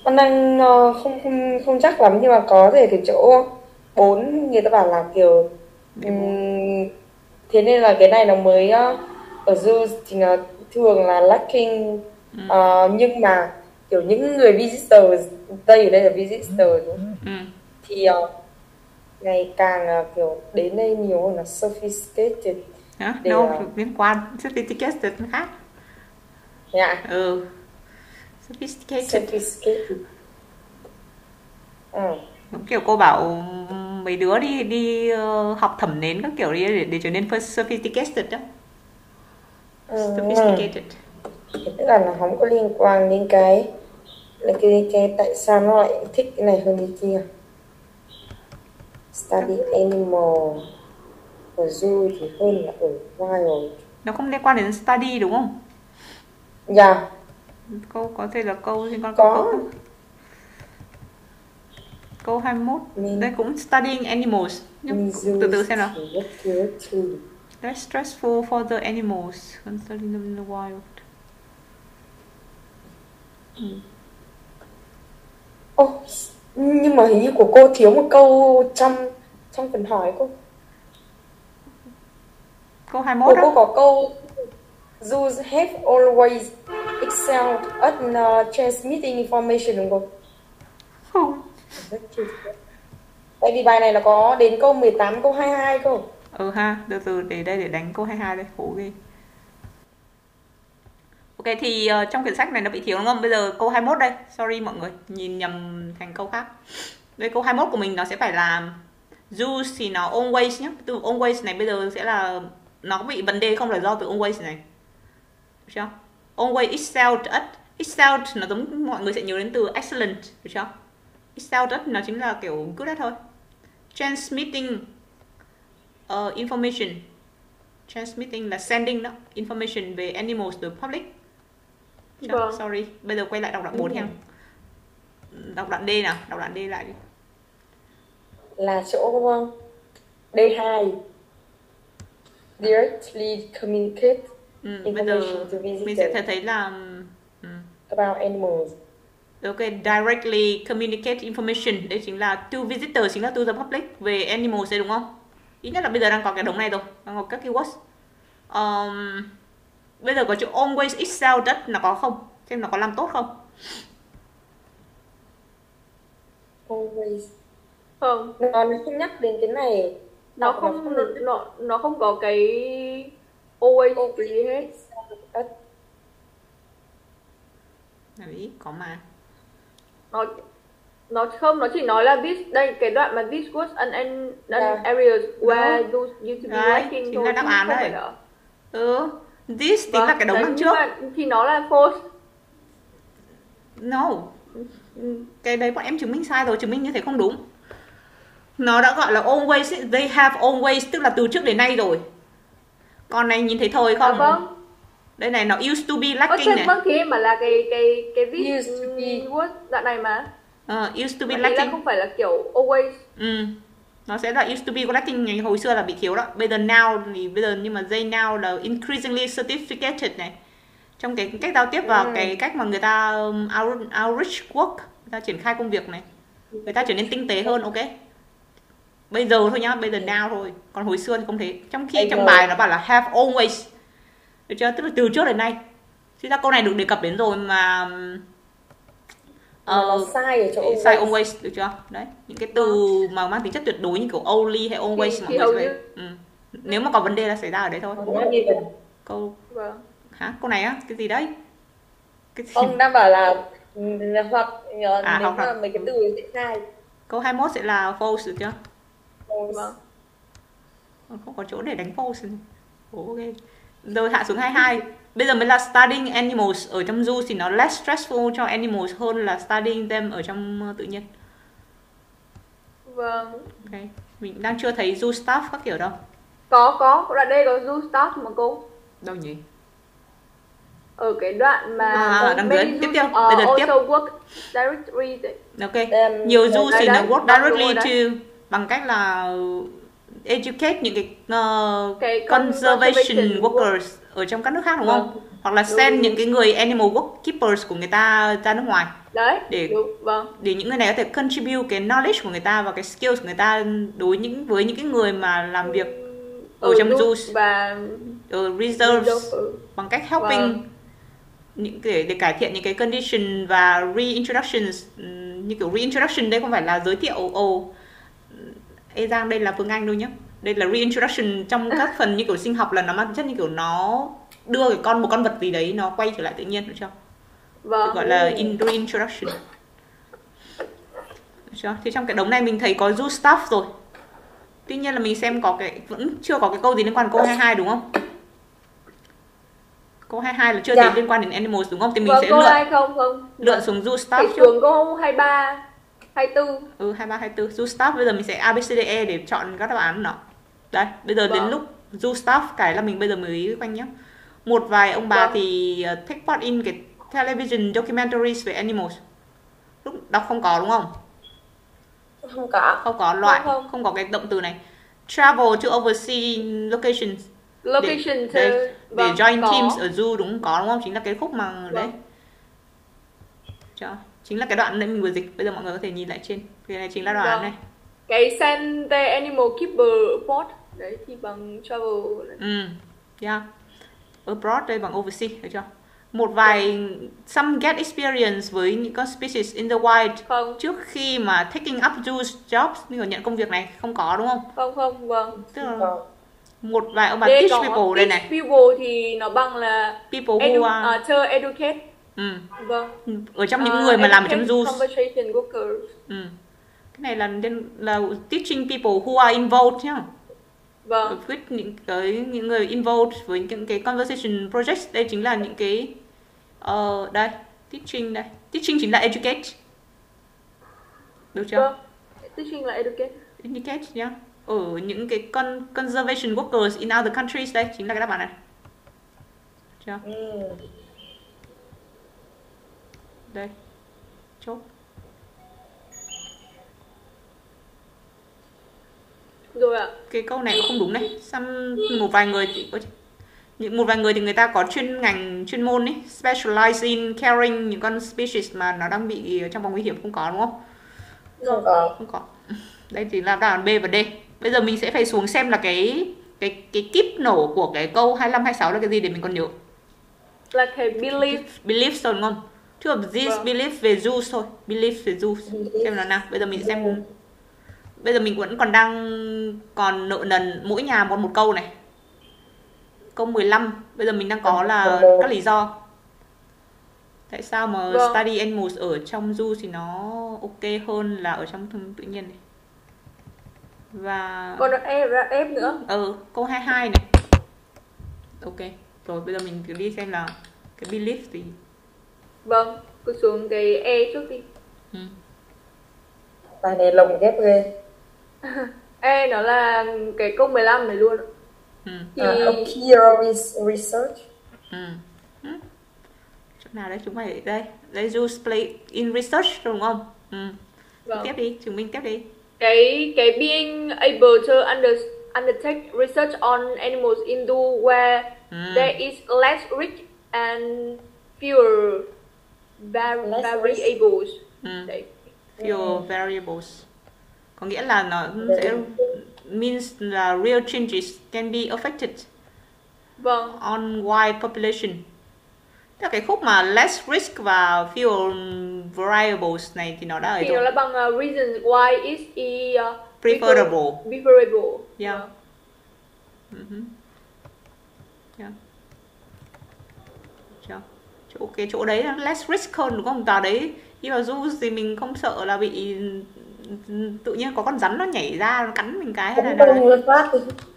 Con đang ờ, không không không chắc lắm nhưng mà có thể cái chỗ bốn người ta bảo là kiểu ừm, thế nên là cái này nó mới ờ, ở zoos thì nó thường là lacking Ờ, nhưng mà kiểu những người visitors đây ở đây là visitors ừ. thì ờ, ngày càng ờ, kiểu đến đây nhiều hơn là sophisticated. Hả? Để, đâu à, liên quan. Sophisticated khác. Nha ừ. Sophisticated. Sophisticated. Ừ. Giống kiểu cô bảo mấy đứa đi đi ờ, học thẩm nến các kiểu đi để, để trở nên sophisticated đó. Ừ. sophisticated tức là nó không có liên quan đến cái là cái, cái tại sao nó lại thích cái này hơn cái kia. Study animal. Ở zoo thì hơn là ở wild. Nó không liên quan đến study đúng không? Dạ. Câu có thể là câu liên quan Có. câu câu câu 21 Mình- đây cũng studying animals. Nhưng từ từ xem nào. That's stressful for the animals. Studying them in the wild. Ô, nhưng mà hình như của cô thiếu một câu trong trong phần hỏi cô Câu của 21 cô đó. có câu zoos have always excelled at uh, transmitting information đúng không? Không. Tại vì bài này nó có đến câu 18, câu 22 cơ. Ừ ha, từ từ để đây để đánh câu 22 đây, khổ ghê. Ok thì uh, trong quyển sách này nó bị thiếu đúng không? Bây giờ câu 21 đây. Sorry mọi người, nhìn nhầm thành câu khác. Đây câu 21 của mình nó sẽ phải là use thì nó always nhé. Từ always này bây giờ sẽ là nó bị vấn đề không là do từ always này. Được chưa? Always excelled at excelled nó giống mọi người sẽ nhớ đến từ excellent, được chưa? Excelled at nó chính là kiểu good at thôi. Transmitting uh, information transmitting là sending đó information về animals to public Vâng. sorry. Bây giờ quay lại đọc đoạn 4 nha đọc đoạn D nào? Đọc đoạn D lại đi. Là chỗ đúng không? D2 directly communicate ừ, bây giờ mình sẽ thấy là ừ, about animals. ok. Directly communicate information. Đấy chính là to visitor chính là to the public. Về animals đấy đúng không? Ít nhất là bây giờ đang có cái đống này rồi. Đang có các keywords. Um, bây giờ có chữ always excel đất nó có không xem nó có làm tốt không Always. không Nó nó không nhắc đến cái này. nó Hoặc là không nó, nó nó không có cái always gì hết đấy có mà nó nó không nó chỉ nói là this đây cái đoạn mà this was an, an, an Dạ. areas where those used to be chính thôi là đáp án không đấy. phải là ừ this tính là Vâng, cái đống đấy, đằng trước. mà thì nó là false. No. Cái đấy bọn em chứng minh sai rồi chứng minh như thế không đúng. Nó đã gọi là always they have always tức là từ trước đến nay rồi. Còn này nhìn thấy thời à, không? vâng. Đây này nó used to be lacking thế này. vâng thì em bảo là cái cái cái this Used to be. was đoạn này mà. Ờ, used to be Mà ý là lacking. không phải là kiểu always ừ. Nó sẽ là used to be lacking ngày hồi xưa là bị thiếu đó. Bây giờ now thì bây giờ nhưng mà they now là increasingly sophisticated này. Trong cái cách giao tiếp và Ừ. cái cách mà người ta um, out, outreach work người ta triển khai công việc này. Người ta trở nên tinh tế hơn ok? Bây giờ thôi nhá bây giờ now thôi. Còn hồi xưa thì không thế. Trong khi Bây trong bài nó bảo là have always. Được chưa? Tức là từ trước đến nay. Thì ra câu này được đề cập đến rồi mà Mà nó ờ, sai ở chỗ always. sai always được chưa? Đấy những cái từ mà mang tính chất tuyệt đối như kiểu only hay always Thì- mọi thì người sẽ ừ. nếu mà có vấn đề là xảy ra ở đấy thôi. Câu vâng. Hả? Câu này á? Cái gì đấy? Cái gì? Ông đang bảo là ừ, hoặc nhờ, À, nếu mà mấy cái từ sẽ sai. câu 21 sẽ là false được chưa? Vâng. Còn không có chỗ để đánh false. Này. Ok. Rồi hạ xuống 22 bây giờ mới là studying animals. Ở trong zoo thì nó less stressful cho animals hơn là studying them ở trong ờ, tự nhiên. Vâng. Ok. Mình đang chưa thấy zoo staff các kiểu đâu. Có có. Đoạn đây có do start mà cô? Đâu nhỉ? Ở cái đoạn mà À, đằng many dưới. Tiếp theo. Bây giờ tiếp. also work directly ok. Um, nhiều zoo thì nó work directly to bằng cách là educate những cái, uh, Cái conservation conservation workers ở trong các nước khác đúng không Vâng. hoặc là Đúng. send những cái người animal work keepers của người ta ra nước ngoài đấy Để- đúng vâng để những người này có thể contribute cái knowledge của người ta và cái skills của người ta đối những với những cái người mà làm việc ở trong zoo zoos. và uh, reserves ừ. bằng cách helping Vâng. những để để cải thiện những cái condition và reintroductions ừm, như kiểu reintroduction đây không phải là giới thiệu ồ Ê Giang đây là Phương Anh đâu nhá đây là reintroduction trong các phần như kiểu sinh học là nó mang chất như kiểu nó đưa cái con một con vật gì đấy nó quay trở lại tự nhiên được chưa? Vâng. gọi là in reintroduction. Được chưa? Thì trong cái đống này mình thấy có zoo stuff rồi. Tuy nhiên là mình xem có cái vẫn chưa có cái câu gì liên quan câu 22 đúng không? Câu 22 là chưa Dạ. thấy liên quan đến animals đúng không? Thì mình vâng sẽ lượn hai không không lượn xuống zoo stuff trước. xuống câu 23 24 ừ 23 24 zoo stuff bây giờ mình sẽ abcde để chọn các đáp án nó đây bây giờ đến Vâng. lúc zoo stuff cái là mình bây giờ mới quanh nhá một vài ông bà Vâng. thì uh, take part in cái television documentaries về animals lúc đọc không có đúng không Không có. không có loại không. không có cái động từ này travel to oversea locations location để, to- để vâng, join có. teams ở zoo đúng không có đúng không chính là cái khúc mà đấy Vâng. Chưa? chính là cái đoạn đấy mình vừa dịch bây giờ mọi người có thể nhìn lại trên cái này chính là đoạn Vâng. này cái send the animal keeper report đấy thì bằng travel ừ yeah. Abroad đây bằng oversea được chưa? Một vài some get experience với những con species in the wild không. trước khi mà taking up those jobs như kiểu nhận công việc này không có đúng không? Không không vâng. Tức là một vài ông bà Đây teach people đây teach này. people thì nó bằng là people who edu, are uh, to educate. Ừ. vâng. Ở trong những Uh, người mà làm ở trong zoos. conversation workers. Ừ. cái này là là teaching people who are involved nhá vâng. With những cái những người involved với những cái conversation projects. Đây chính là những cái ờ đây teaching đây. Teaching chính là educate. Được chưa? Vâng. Teaching là educate. Educate nhá. Ở những cái con conservation workers in other countries. Đây chính là cái đáp án này. Chưa? Ừ. đây chốt rồi ạ. Cái câu này cũng không đúng này. Some, một vài người thì có những một vài người thì người ta có chuyên ngành chuyên môn ấy specialize in caring những con species mà nó đang bị trong vòng nguy hiểm không có đúng không? Không có. Không có. Đây thì là đáp án B và D. Bây giờ mình sẽ phải xuống xem là cái cái cái kíp nổ của cái câu 25 26 là cái gì để mình còn nhớ. Là cái belief. Belief thôi đúng không Two of these Vâng. belief về Zeus thôi. Belief về Zeus. Xem nào nào. Bây giờ mình xem bây giờ mình vẫn còn đang còn nợ nần mỗi nhà một một câu này. Câu 15 bây giờ mình đang có là các lý do. Tại sao mà Vâng. study animals ở trong zoo thì nó ok hơn là ở trong thương tự nhiên này? Và còn em là ép nữa. Ừ câu 22 này. Ok rồi bây giờ mình cứ đi xem là cái belief gì. Vâng cứ xuống cái e trước đi. Ừ. bài này lồng ghép ghê e nó là cái câu 15 này luôn Ừ. thì à, appear res- research Ừ. Ừ. chỗ nào đấy chúng mày đây đây use play in research đúng không ừ. vâng. tiếp đi chứng minh tiếp đi cái cái being able to under, undertake research on animals in zoo where Ừ. there is less risk and fewer var- Less variables Ừ. đấy Few variables có nghĩa là nó sẽ means là real changes can be affected vâng on wide population Tức là cái khúc mà less risk và few variables này thì nó đã ở thì nó là bằng uh, reasons why is e, uh, Preferable. prefer- preferable Yeah. Vâng. Mhm. Yeah. Chưa? Chỗ cái chỗ đấy là less risk hơn đúng không? Vào đấy đi vào zoo thì mình không sợ là bị tự nhiên có con rắn nó nhảy ra nó cắn mình cái hay là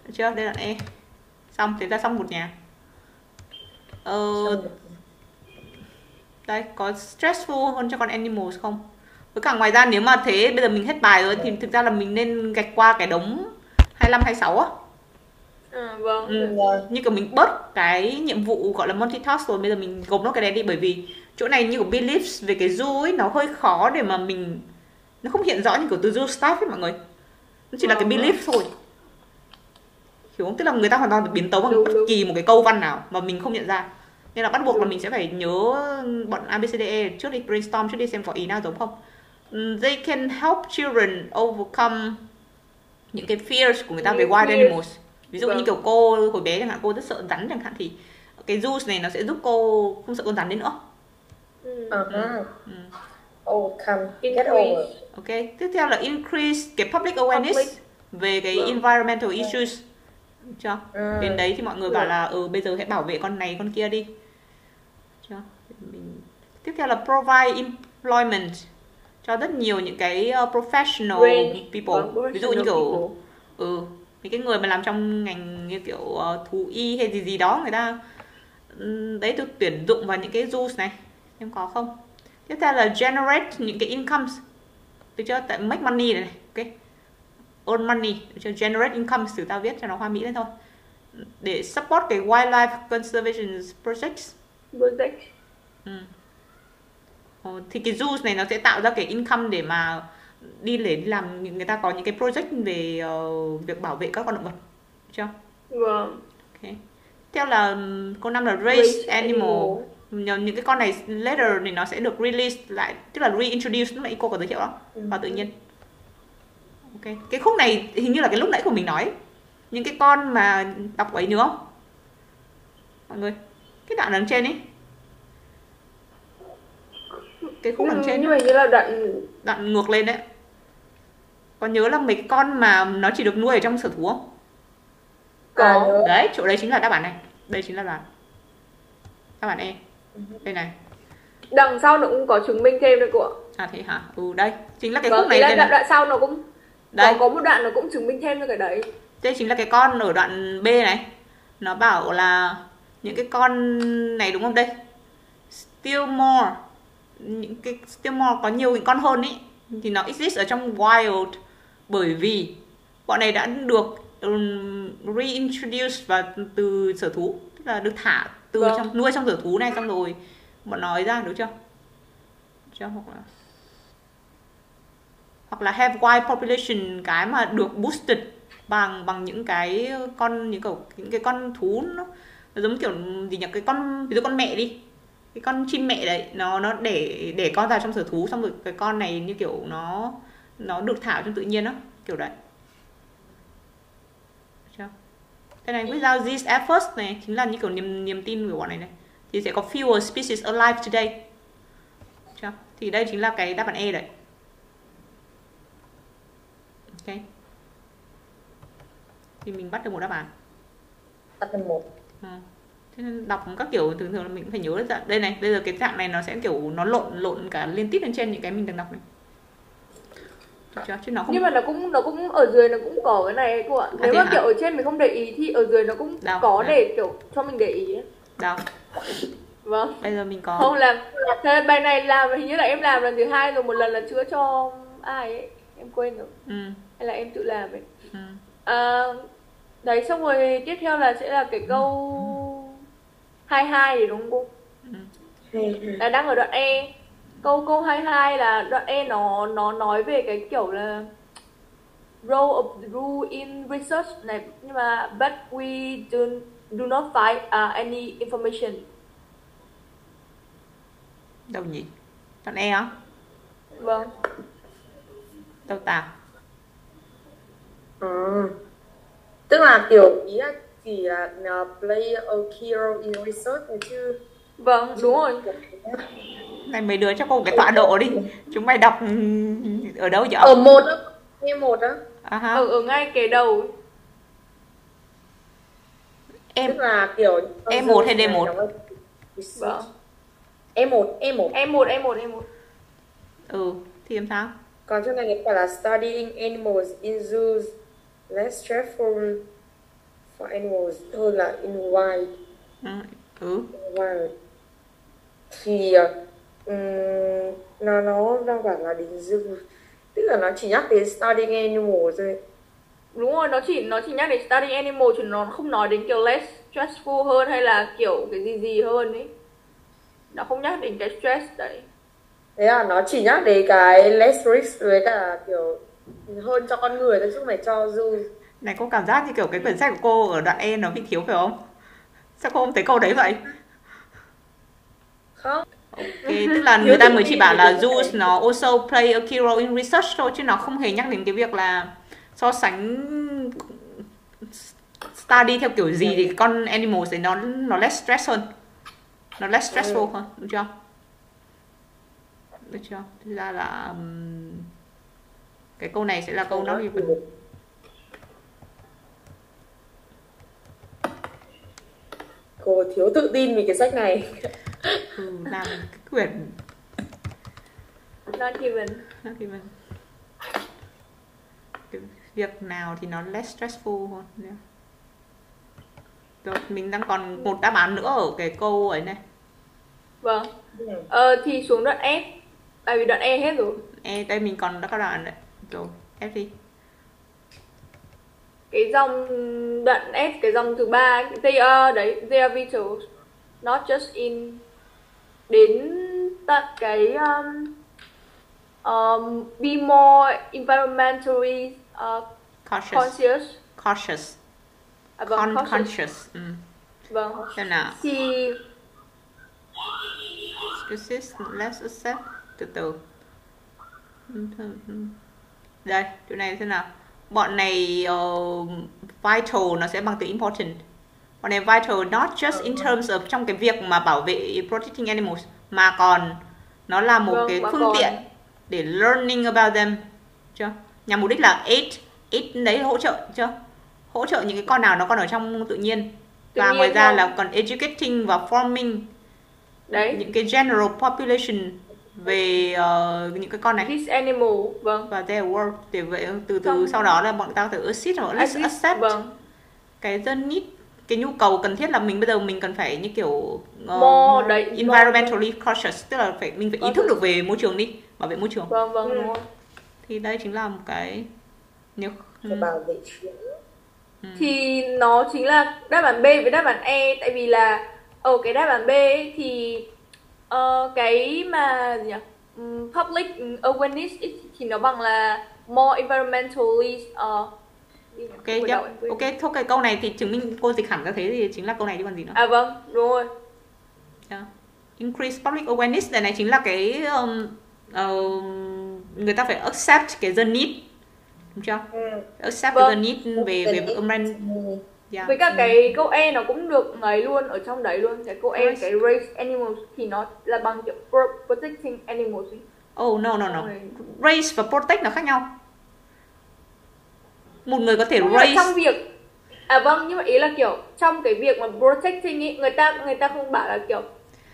Được chưa? Đây là E. Xong thế ta xong một nhà. Ờ, đây có stressful hơn cho con animals không? Với cả ngoài ra nếu mà thế bây giờ mình hết bài rồi thì thực ra là mình nên gạch qua cái đống 25 26 á. À, vâng Ừ. Như kiểu mình bớt cái nhiệm vụ gọi là multitask rồi bây giờ mình gộp nó cái đấy đi bởi vì chỗ này như của beliefs về cái zoo ấy nó hơi khó để mà mình nó không hiện rõ như kiểu từ zoo stuff ấy mọi người nó chỉ là cái Vâng. belief thôi hiểu không tức là người ta hoàn toàn biến tấu bằng Đúng, bất đúng. kỳ một cái câu văn nào mà mình không nhận ra nên là bắt buộc là mình sẽ phải nhớ bọn ABCDE trước đi brainstorm trước đi xem có ý nào giống không Mm, they can help children overcome những cái fears của người ta về wild animals ví dụ như Vâng. kiểu cô hồi bé chẳng hạn cô rất sợ rắn chẳng hạn thì cái juice này nó sẽ giúp cô không sợ con rắn đến nữa ừ. uh-huh. ừ. Overcome get over. Ok tiếp theo là increase cái public awareness Public. về cái Vâng. environmental issues. Được chưa? Ừ. đến đấy thì mọi người Vâng. bảo là ừ bây giờ hãy bảo vệ con này con kia đi. Chưa? Mình tiếp theo là provide employment cho rất nhiều những cái uh, professional Range. people. Vâng, ví dụ như kiểu ừ những cái người mà làm trong ngành như kiểu uh, thú y hay gì gì đó người ta ừm, đấy tôi tuyển dụng vào những cái juice này. Em có không tiếp theo là generate những cái incomes. Được chưa? Tại make money này, này ok? Earn money được chưa? Generate income từ tao viết cho nó hoa mỹ lên thôi. Để support cái wildlife conservation projects. Project. Ừ. Ờ, thì cái juice này nó sẽ tạo ra cái income để mà đi để đi làm người ta có những cái project về ờ, việc bảo vệ các con động vật. Được chưa? Vâng. ok. Theo là câu năm là raise, Raise animal, animal. Những cái con này later thì nó sẽ được release lại tức là reintroduce lúc nãy cô có giới thiệu đó vào tự nhiên. Ok. Cái khúc này hình như là cái lúc nãy của mình nói. Những cái con mà đọc ấy nhớ không? Mọi người cái đoạn đằng trên ấy. Cái khúc đằng nhưng, trên nhưng mà như là đoạn đoạn ngược lên đấy. Còn nhớ là mấy con mà nó chỉ được nuôi ở trong sở thú không? À, có. Nhớ. đấy chỗ đấy chính là đáp án này. Đây chính là đáp án. Đáp án E đây này. Đằng sau nó cũng có chứng minh thêm đấy cô ạ. À thế hả? Ừ đây. Chính là cái vâng khúc này đoạn, đoạn sau nó cũng đây. Có, có một đoạn nó cũng chứng minh thêm cho cái đấy. Đây chính là cái con ở đoạn B này. Nó bảo là những cái con này đúng không đây? Still more. Những cái still more có nhiều những con hơn ý. Thì nó exist ở trong wild bởi vì bọn này đã được um, reintroduce vào từ sở thú tức là được thả từ Vâng. trong nuôi trong sở thú này xong rồi bọn nó ấy ra được chưa? Cho hoặc là hoặc là have wide population cái mà được boosted bằng bằng những cái con những kiểu những cái con thú nó, nó giống kiểu gì nhỉ? Cái con ví dụ con mẹ đi. Cái con chim mẹ đấy nó nó để để con vào trong sở thú xong rồi cái con này như kiểu nó nó được thả trong tự nhiên đó kiểu đấy. Chưa cái này without these efforts này chính là như kiểu niềm niềm tin của bọn này này. Thì sẽ có fewer species alive today. Chưa? Thì đây chính là cái đáp án E đấy. Ok. Thì mình bắt được một đáp án. Đặt là một. À. Thế nên đọc các kiểu thường thường là mình cũng phải nhớ là dạng- đây này bây giờ cái dạng này nó sẽ kiểu nó lộn lộn cả liên tiếp lên trên những cái mình đang đọc này. Được? Chứ nó không nhưng mà nó cũng nó cũng ở dưới nó cũng có cái này cô ạ. Nếu thế mà hả? kiểu ở trên mình không để ý thì ở dưới nó cũng Đâu? có Đâu? để kiểu cho mình để ý. Ấy. đâu vâng. Bây giờ mình có không làm thế bài này làm hình như là em làm lần thứ hai rồi một lần là chưa cho ai ấy. Em quên rồi. Ừ, hay là em tự làm ấy. Ừ. à, đấy xong rồi tiếp theo là sẽ là cái câu 22 thì đúng không cô? Là đang ở đoạn E câu câu 22 là đoạn E nó nó nói về cái kiểu là role of the rule in research này. Nhưng mà but we do, do not find uh, any information. Đâu nhỉ? Đoạn E á vâng. Đâu ta? À. Tức là kiểu ý là chỉ là uh, play a key role in research chứ. vâng đúng rồi này mấy đứa cho cô một cái tọa độ đi chúng mày đọc ừ, ở đâu vậy Ở một á, nghe một á. à, ha. ở ở ngay cái đầu em Tức là kiểu E1 hay D1? Vâng. E1, E1. em một em một em một ừ thì làm sao Còn chỗ này phải là studying animals in zoos less stressful for animals hơn là in wild. ừ, ừ. wild. Thì um, nó nó đang bảo là đến zoo. Tức là nó chỉ nhắc đến studying animals thôi. đúng rồi nó chỉ nó chỉ nhắc đến study animal chứ nó không nói đến kiểu less stressful hơn hay là kiểu cái gì gì hơn ấy nó không nhắc đến cái stress đấy Thế là nó chỉ nhắc đến cái less risk với cả kiểu hơn cho con người thôi chứ không phải cho zoo. này cô cảm giác như kiểu cái quyển sách của cô ở đoạn E nó bị thiếu phải không sao cô không thấy câu đấy vậy Không. Ok, tức là người ta mới chỉ bảo là zoos nó also play a key role in research thôi chứ nó không hề nhắc đến cái việc là so sánh study theo kiểu gì thì con animals ấy nó nó less stress hơn. Nó less stressful hơn đúng chưa? Được chưa? Thực ra là ừm, cái câu này sẽ là câu not given Cô thiếu tự tin vì cái sách này. Ừ, làm cái quyển not given not given cái việc nào thì nó less stressful hơn nhé. rồi mình đang còn một đáp án nữa ở cái câu ấy này. Vâng. Ờ, thì xuống đoạn F tại vì đoạn E hết rồi. E đây mình còn các đoạn đấy. Rồi F đi. Cái dòng đoạn F cái dòng thứ ba ấy, they are đấy they are vitals not just in đến tận cái um, um, be more environmentally uh, cautious. conscious. Cautious. À, vâng, Con- cautious. conscious. Ừ. vâng. Xem nào? Thì excuses let's accept từ từ. Đây chỗ này thế nào? Bọn này uh, vital nó sẽ bằng từ important bọn này vital not just in terms of trong cái việc mà bảo vệ protecting animals mà còn nó là một Vâng, cái phương còn- tiện để learning about them chưa? Nhằm mục đích là aid aid đấy hỗ trợ chưa? Hỗ trợ những cái con nào nó còn ở trong tự nhiên. Tự và nhiên ngoài ra không? là còn educating và forming đấy. những cái general population về ờ, những cái con này. This animal vâng. Và their work để vậy từ từ Xong- sau đó là bọn ta phải assist hoặc accept vâng. cái the need cái nhu cầu cần thiết là mình bây giờ mình cần phải như kiểu uh, More, đấy, environmentally cautious tức là phải mình phải ý thức Cautious. được về môi trường đi bảo vệ môi trường vâng vâng Ừ. đúng rồi thì đây chính là một cái nếu Phải ừ, bảo vệ chuyện. thì nó chính là đáp án B với đáp án E tại vì là ở cái đáp án B ấy thì ờ, cái mà gì nhỉ um, public awareness ý, thì nó bằng là more environmentally uh, ok yep. ok thôi cái câu này thì chứng minh cô dịch hẳn ra thế thì chính là câu này chứ còn gì nữa à vâng đúng rồi yeah. increase public awareness này này chính là cái um, uh, người ta phải accept cái the need đúng chưa ừ. accept vâng. the need về về environment Yeah. Với cả cái câu E nó cũng được ấy luôn ở trong đấy luôn cái câu E right. cái raise animals thì nó là bằng kiểu protecting animals Oh no no no. Raise và protect nó khác nhau. Một người có thể nhưng raise trong việc à vâng nhưng mà ý là kiểu trong cái việc mà protecting ý người ta người ta không bảo là kiểu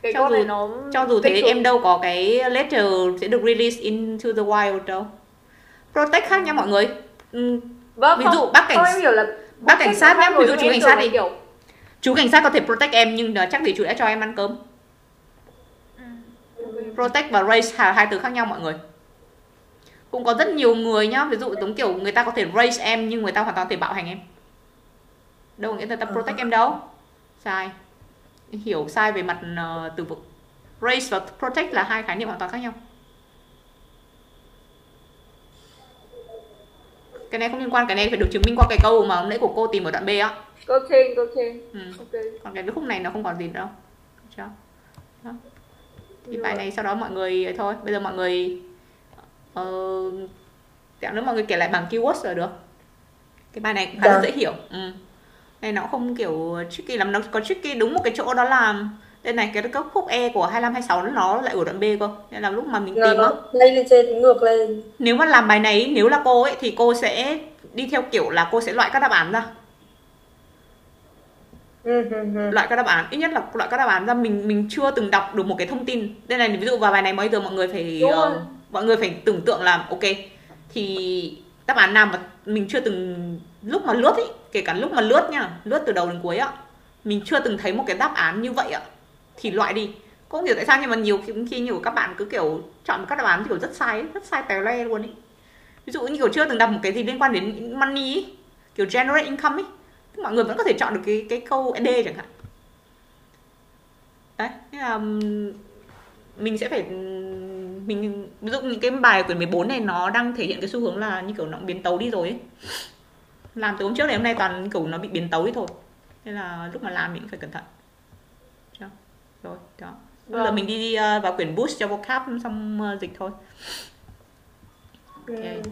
cái cho con dù, này nó cho dù thế em đâu có cái letter sẽ được release into the wild đâu. Protect khác nha mọi người. Ừ. Vâng, ví dụ bác cảnh không, em hiểu là bác cảnh sát nhá ví dụ chú cảnh sát đi kiểu... chú cảnh sát có thể protect em nhưng chắc gì chú đã cho em ăn cơm ừ. protect và raise là hai từ khác nhau mọi người cũng có rất nhiều người nhá ví dụ giống kiểu người ta có thể raise em nhưng người ta hoàn toàn thể bạo hành em. Đâu nghĩa là ta protect em đâu. Sai. Hiểu sai về mặt uh, từ vựng. Raise và protect là hai khái niệm hoàn toàn khác nhau. Cái này không liên quan cái này phải được chứng minh qua cái câu mà nãy của cô tìm ở đoạn B á. Trên câu trên. Ừ. okay. còn cái khúc này nó không còn gì đâu. Chưa? Đó. thì bài này sau đó mọi người thôi. Bây giờ mọi người uh, tẹo nữa mọi người kể lại bằng keywords là được cái bài này khá là dạ. dễ hiểu ừ. này nó không kiểu tricky lắm nó có tricky đúng một cái chỗ đó là đây này cái cấp khúc E của 25 26 nó lại ở đoạn B cơ. Nên là lúc mà mình tìm á. Lây lên trên ngược lên. Nếu mà làm bài này nếu là cô ấy thì cô sẽ đi theo kiểu là cô sẽ loại các đáp án ra. Ừ, ừ, ừ. loại các đáp án ít nhất là loại các đáp án ra mình mình chưa từng đọc được một cái thông tin đây này ví dụ vào bài này bây giờ mọi người phải uh, mọi người phải tưởng tượng là ok thì đáp án nào mà mình chưa từng lúc mà lướt ấy kể cả lúc mà lướt nha lướt từ đầu đến cuối ạ mình chưa từng thấy một cái đáp án như vậy ạ thì loại đi. Không hiểu tại sao? Nhưng mà nhiều khi, khi nhiều các bạn cứ kiểu chọn các đáp án kiểu rất sai rất sai tèo le luôn ấy ví dụ như kiểu chưa từng đọc một cái gì liên quan đến money ấy, kiểu generate income ấy thì mọi người vẫn có thể chọn được cái cái câu D chẳng hạn. Đấy thế là mình sẽ phải mình ví dụ những cái bài quyển 14 này nó đang thể hiện cái xu hướng là như kiểu nó biến tấu đi rồi ấy. Làm từ hôm trước đến hôm nay toàn kiểu nó bị biến tấu đi thôi. Nên là lúc mà làm mình phải cẩn thận. Rồi đó. Bây giờ vâng. mình đi uh, vào quyển boost cho vocab xong uh, dịch thôi. Okay.